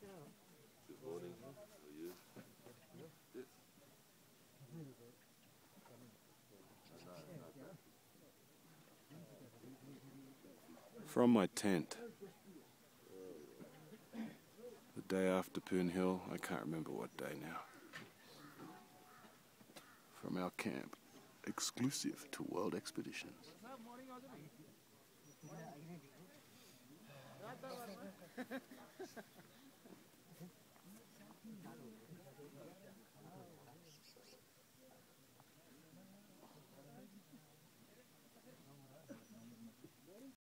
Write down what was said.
Good morning. From my tent, the day after Poon Hill, I can't remember what day now. From our camp, exclusive to World Expeditions.